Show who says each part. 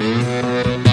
Speaker 1: mm